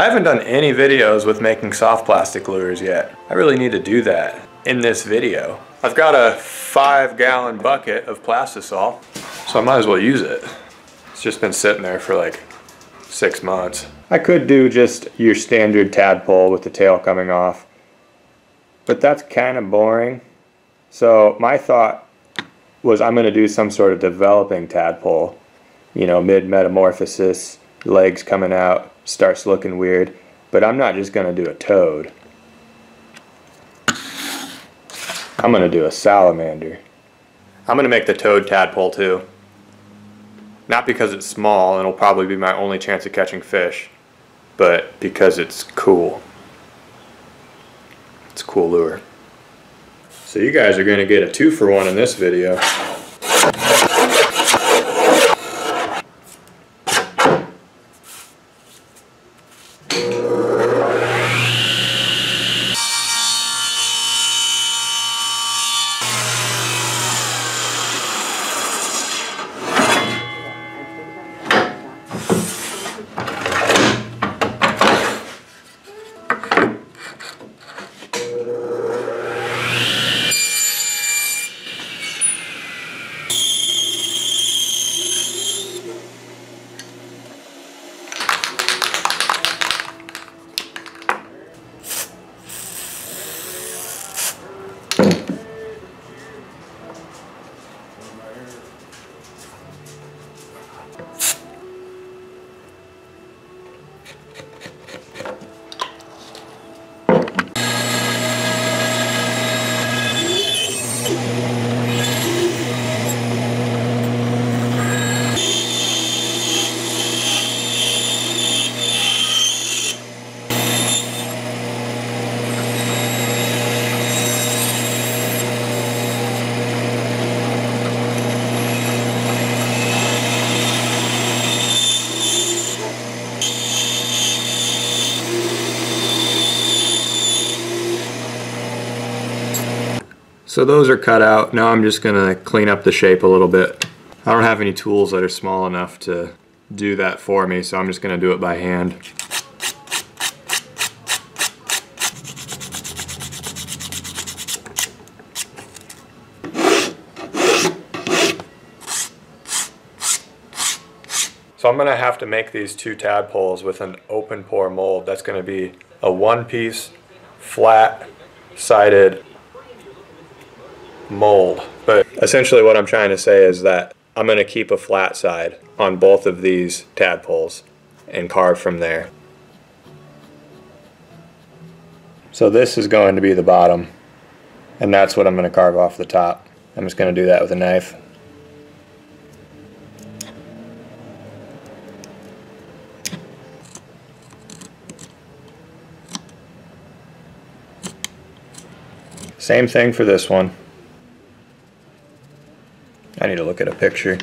I haven't done any videos with making soft plastic lures yet. I really need to do that in this video. I've got a five gallon bucket of Plastisol, so I might as well use it. It's just been sitting there for like six months. I could do just your standard tadpole with the tail coming off, but that's kind of boring. So my thought was I'm going to do some sort of developing tadpole, you know, mid metamorphosis, legs coming out, starts looking weird, but I'm not just to do a toad. I'm to do a salamander. I'm to make the toad tadpole too. Not because it's small and it'll probably be my only chance of catching fish, but because it's cool. It's a cool lure. So you guys are to get a two for one in this video. So those are cut out. Now I'm just gonna clean up the shape a little bit. I don't have any tools that are small enough to do that for me, so I'm just gonna do it by hand. So I'm gonna have to make these two tadpoles with an open pour mold. That's gonna be a one piece, flat sided mold. But essentially what I'm trying to say is that I'm going to keep a flat side on both of these tadpoles and carve from there. So this is going to be the bottom and that's what I'm going to carve off the top. I'm just going to do that with a knife. Same thing for this one. I need to look at a picture.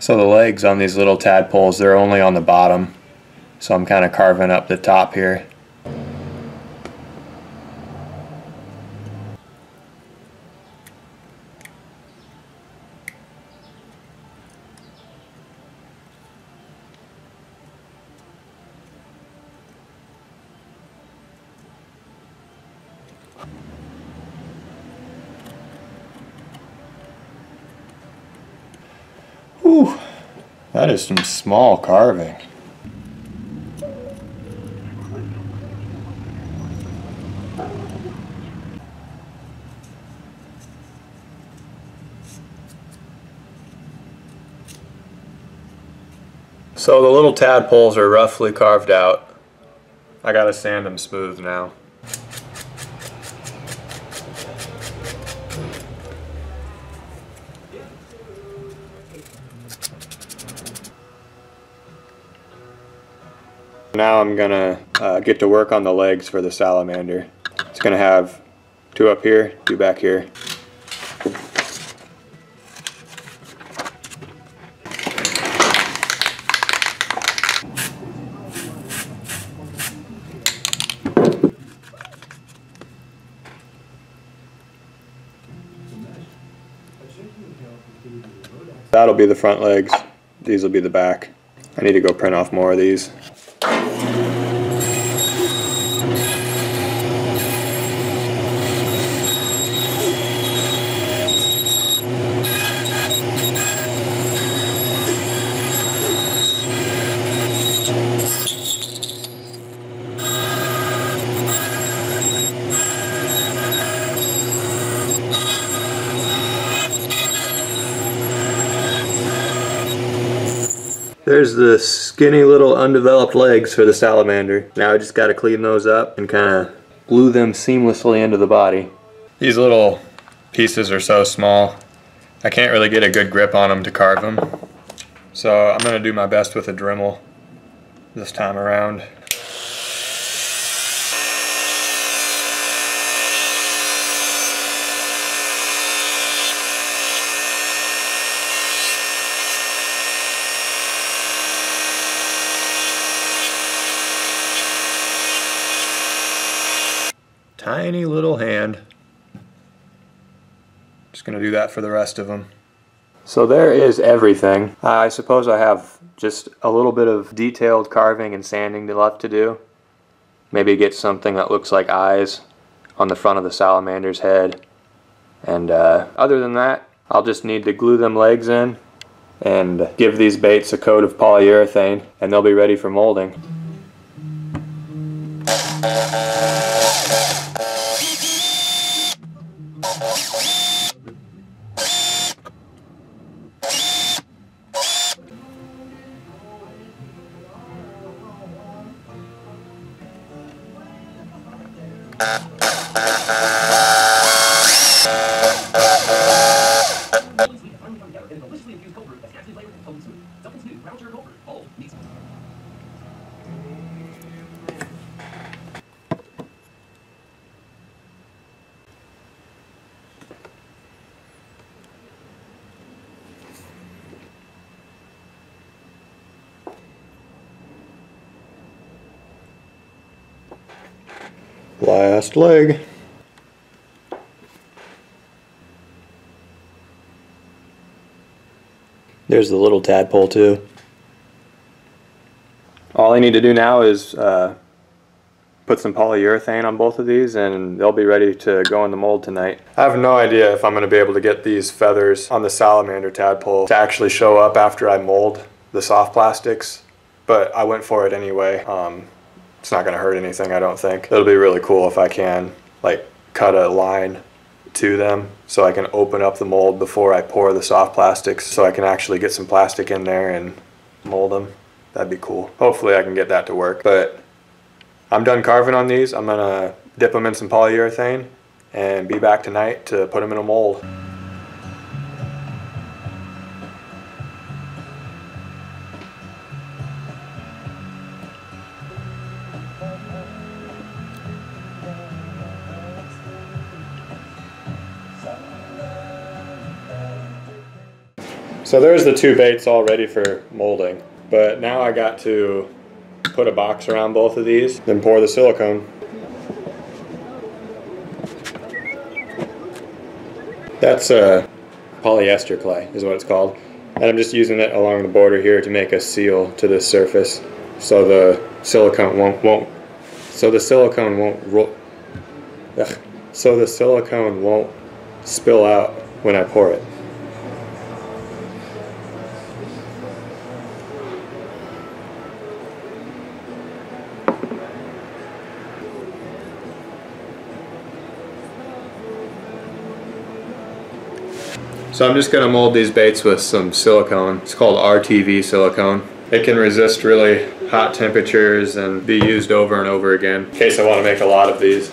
So the legs on these little tadpoles, they're only on the bottom. So I'm kind of carving up the top here. Whew, that is some small carving. So the little tadpoles are roughly carved out. I gotta sand them smooth now. Now I'm gonna uh, get to work on the legs for the salamander. It's gonna have two up here, two back here. That'll be the front legs. These will be the back. I need to go print off more of these. Skinny little undeveloped legs for the salamander. Now I just got to clean those up and kind of glue them seamlessly into the body. These little pieces are so small, I can't really get a good grip on them to carve them. So I'm to do my best with a Dremel this time around. Tiny little hand. Just gonna do that for the rest of them. So there is everything. I suppose I have just a little bit of detailed carving and sanding to left to do. Maybe get something that looks like eyes on the front of the salamander's head. And uh, other than that, I'll just need to glue them legs in and give these baits a coat of polyurethane and they'll be ready for molding. Last leg. There's the little tadpole too. All I need to do now is uh, put some polyurethane on both of these and they'll be ready to go in the mold tonight. I have no idea if I'm going to be able to get these feathers on the salamander tadpole to actually show up after I mold the soft plastics, but I went for it anyway. Um, it's not going to hurt anything, I don't think. It'll be really cool if I can like cut a line to them so I can open up the mold before I pour the soft plastics so I can actually get some plastic in there and mold them. That'd be cool. Hopefully I can get that to work. But I'm done carving on these. I'm gonna dip them in some polyurethane and be back tonight to put them in a mold. So there's the two baits all ready for molding. But now I got to put a box around both of these, then pour the silicone. That's a polyester clay is what it's called. And I'm just using it along the border here to make a seal to this surface so the silicone won't, won't so the silicone won't roll so the silicone won't spill out when I pour it. So I'm just going to mold these baits with some silicone. It's called RTV silicone. It can resist really hot temperatures and be used over and over again in case I want to make a lot of these.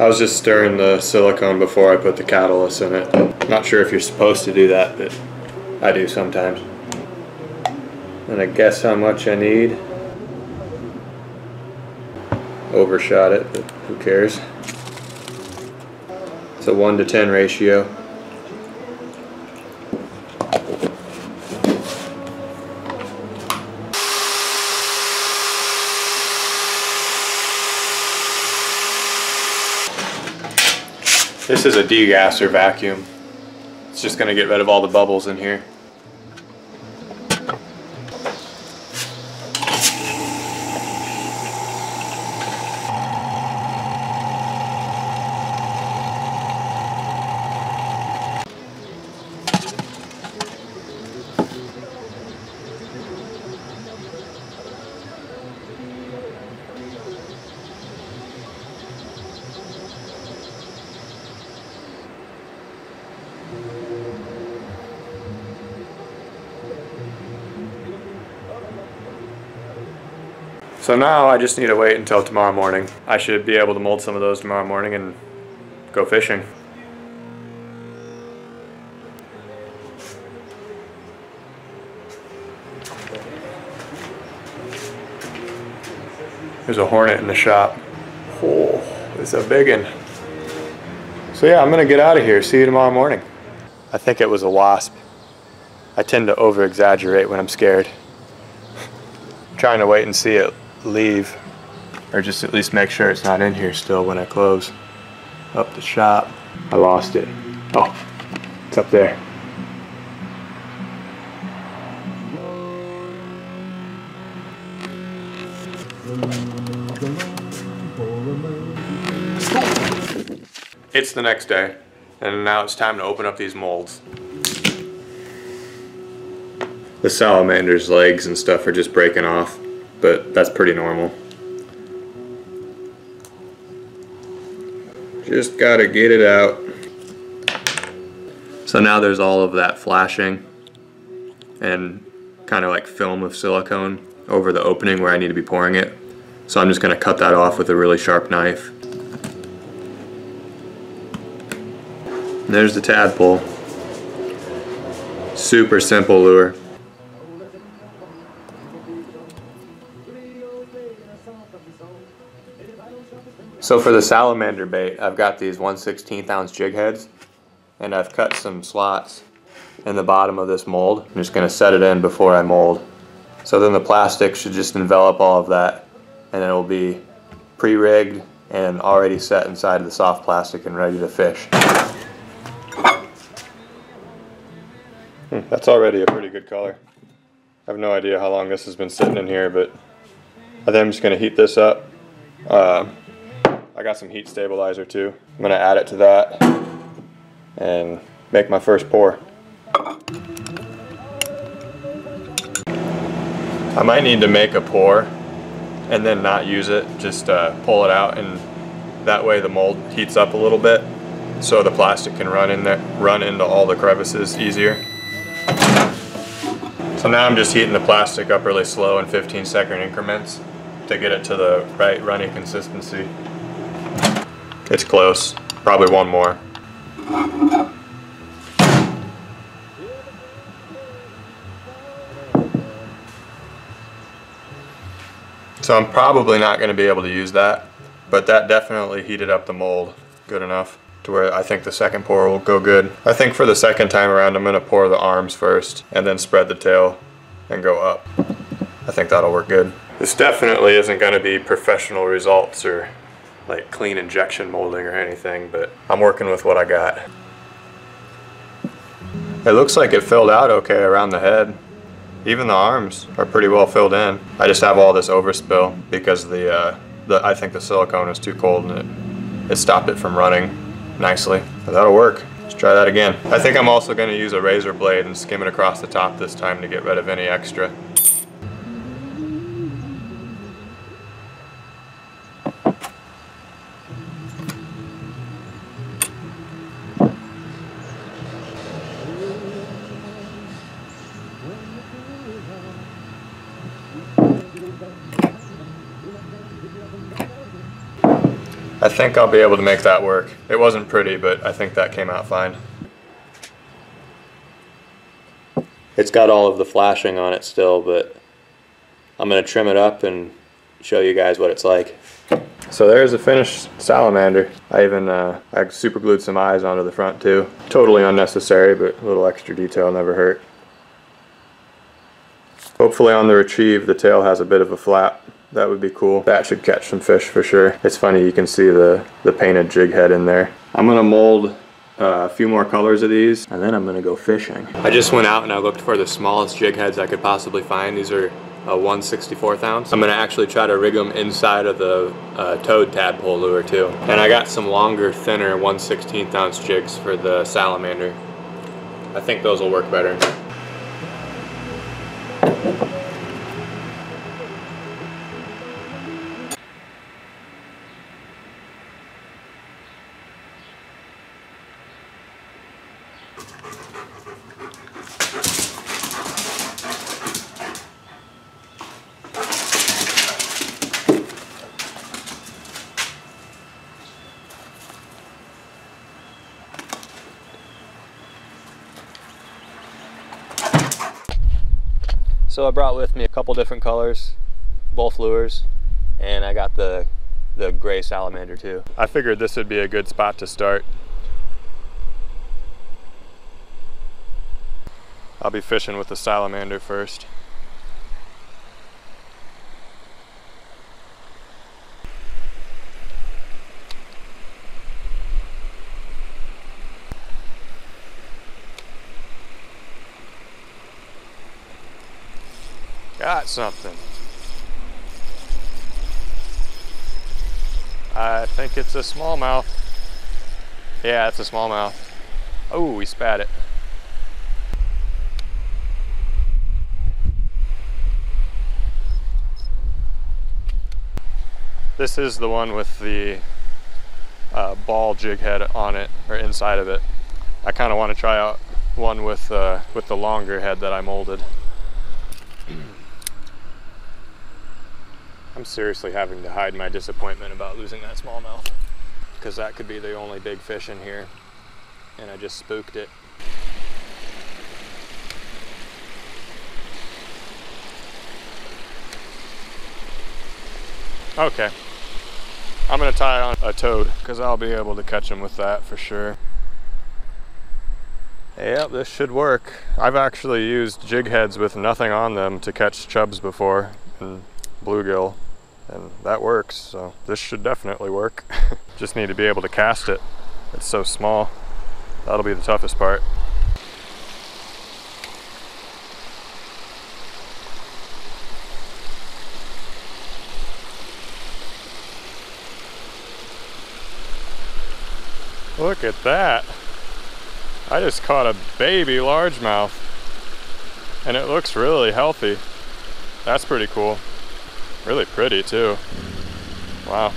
I was just stirring the silicone before I put the catalyst in it. Not sure if you're supposed to do that, but I do sometimes. And I guess how much I need overshot it, but who cares. It's a 1 to 10 ratio. This is a degasser vacuum. It's just gonna get rid of all the bubbles in here. So now I just need to wait until tomorrow morning. I should be able to mold some of those tomorrow morning and go fishing. There's a hornet in the shop. Oh, it's a big one. So yeah, I'm gonna get out of here. See you tomorrow morning. I think it was a wasp. I tend to over exaggerate when I'm scared. trying to wait and see it leave or just at least make sure it's not in here still when I close up the shop. I lost it. Oh, it's up there. It's the next day, and now it's time to open up these molds. The salamander's legs and stuff are just breaking off but that's pretty normal. Just gotta get it out. So now there's all of that flashing and kind of like film of silicone over the opening where I need to be pouring it. So I'm just gonna cut that off with a really sharp knife. there's the tadpole. Super simple lure. So for the salamander bait, I've got these 1 16th ounce jig heads and I've cut some slots in the bottom of this mold. I'm just gonna set it in before I mold. So then the plastic should just envelop all of that and it will be pre-rigged and already set inside of the soft plastic and ready to fish. Hmm, that's already a pretty good color. I have no idea how long this has been sitting in here, but I think I'm just gonna heat this up. Uh, I got some heat stabilizer too. I'm gonna add it to that and make my first pour. I might need to make a pour and then not use it, just uh, pull it out and that way the mold heats up a little bit so the plastic can run in there, run into all the crevices easier. So now I'm just heating the plastic up really slow in 15 second increments to get it to the right runny consistency. It's close. Probably one more. So I'm probably not going to be able to use that, but that definitely heated up the mold good enough to where I think the second pour will go good. I think for the second time around I'm going to pour the arms first and then spread the tail and go up. I think that'll work good. This definitely isn't going to be professional results or like clean injection molding or anything, but I'm working with what I got. It looks like it filled out okay around the head. Even the arms are pretty well filled in. I just have all this overspill because the, uh, the I think the silicone is too cold and it, it stopped it from running nicely. But that'll work. Let's try that again. I think I'm also going to use a razor blade and skim it across the top this time to get rid of any extra. I think I'll be able to make that work. It wasn't pretty, but I think that came out fine. It's got all of the flashing on it still, but I'm going to trim it up and show you guys what it's like. So there's a finished salamander. I even uh, I super glued some eyes onto the front too. Totally unnecessary, but a little extra detail never hurt. Hopefully on the retrieve the tail has a bit of a flap That would be cool. That should catch some fish for sure. It's funny, you can see the, the painted jig head in there. I'm gonna mold uh, a few more colors of these and then I'm gonna go fishing. I just went out and I looked for the smallest jig heads I could possibly find. These are a 164th ounce. I'm gonna actually try to rig them inside of the uh, toad tadpole lure too. And I got some longer, thinner 116th ounce jigs for the salamander. I think those will work better. I brought with me a couple different colors, both lures, and I got the the gray salamander too. I figured this would be a good spot to start. I'll be fishing with the salamander first. Something. I think it's a smallmouth. Yeah, it's a smallmouth. Oh, we spat it. This is the one with the uh, ball jig head on it, or inside of it. I kind of want to try out one with, uh, with the longer head that I molded. I'm seriously having to hide my disappointment about losing that smallmouth because that could be the only big fish in here and I just spooked it. Okay, I'm gonna tie on a toad because I'll be able to catch him with that for sure. Yep, this should work. I've actually used jig heads with nothing on them to catch chubs before and bluegill and that works so this should definitely work. Just need to be able to cast it. It's so small. That'll be the toughest part. Look at that. I just caught a baby largemouth and it looks really healthy. That's pretty cool Really pretty too. Wow.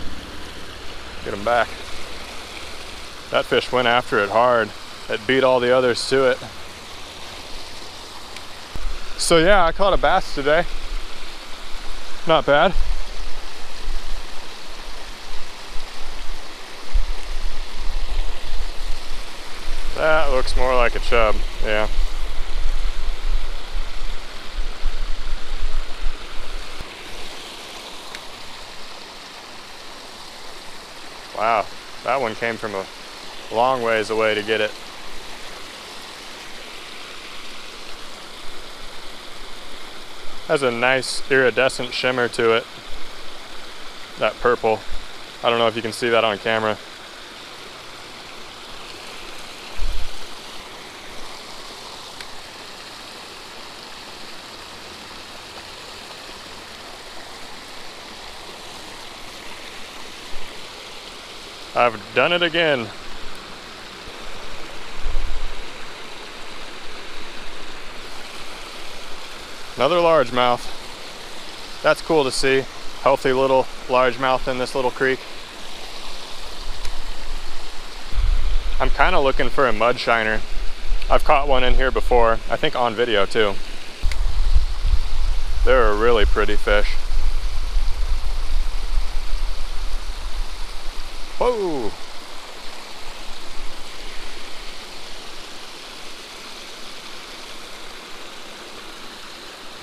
Get him back. That fish went after it hard. It beat all the others to it. So yeah, I caught a bass today. Not bad. That looks more like a chub, yeah. Wow, that one came from a long ways away to get it. Has a nice iridescent shimmer to it. That purple. I don't know if you can see that on camera. I've done it again. Another largemouth. That's cool to see. Healthy little largemouth in this little creek. I'm kind of looking for a mud shiner. I've caught one in here before, I think on video too. They're a really pretty fish. Whoa!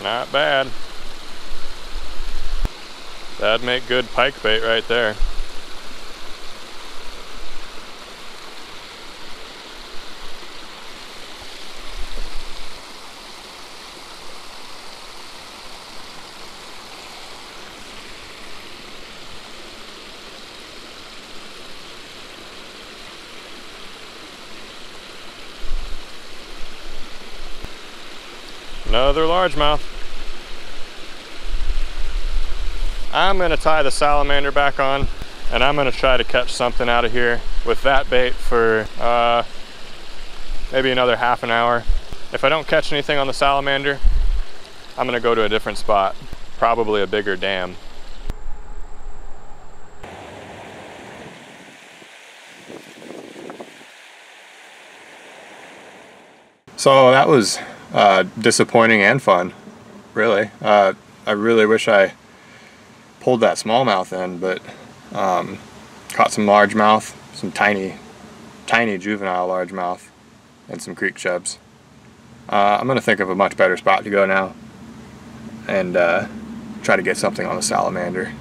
Not bad. That'd make good pike bait right there. Another largemouth. I'm gonna tie the salamander back on and I'm gonna try to catch something out of here with that bait for uh, maybe another half an hour. If I don't catch anything on the salamander, I'm gonna go to a different spot, probably a bigger dam. So that was uh, disappointing and fun, really. Uh, I really wish I pulled that smallmouth in, but um, caught some largemouth, some tiny, tiny juvenile largemouth, and some creek chubs. Uh, I'm going to think of a much better spot to go now and uh, try to get something on the salamander.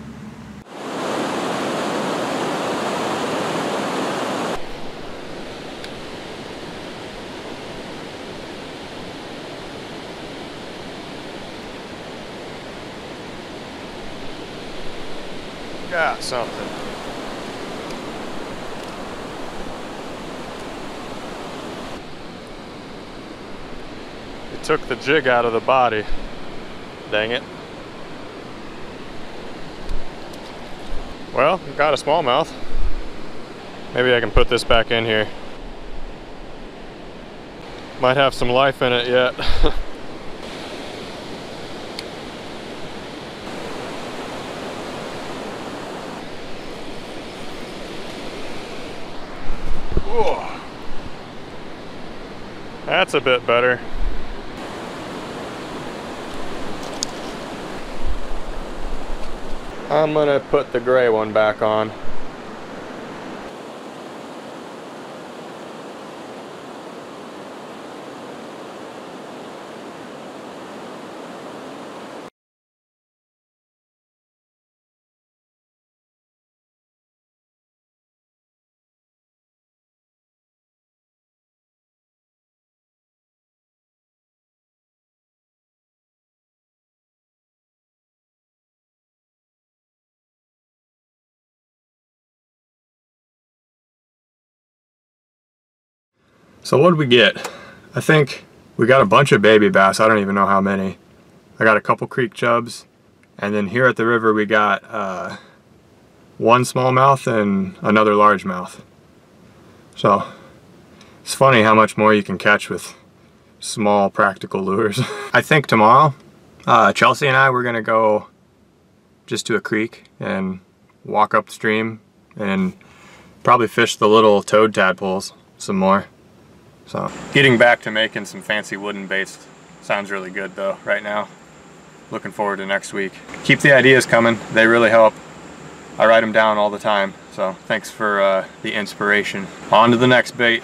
Got something. It took the jig out of the body. Dang it. Well, got a smallmouth. Maybe I can put this back in here. Might have some life in it yet. That's a bit better. I'm gonna put the gray one back on. So what did we get? I think we got a bunch of baby bass. I don't even know how many. I got a couple creek chubs. And then here at the river we got uh, one smallmouth and another largemouth. So it's funny how much more you can catch with small practical lures. I think tomorrow uh, Chelsea and I we're gonna go just to a creek and walk upstream and probably fish the little toad tadpoles some more. So getting back to making some fancy wooden baits sounds really good though right now. Looking forward to next week. Keep the ideas coming. They really help. I write them down all the time. So thanks for uh, the inspiration. On to the next bait.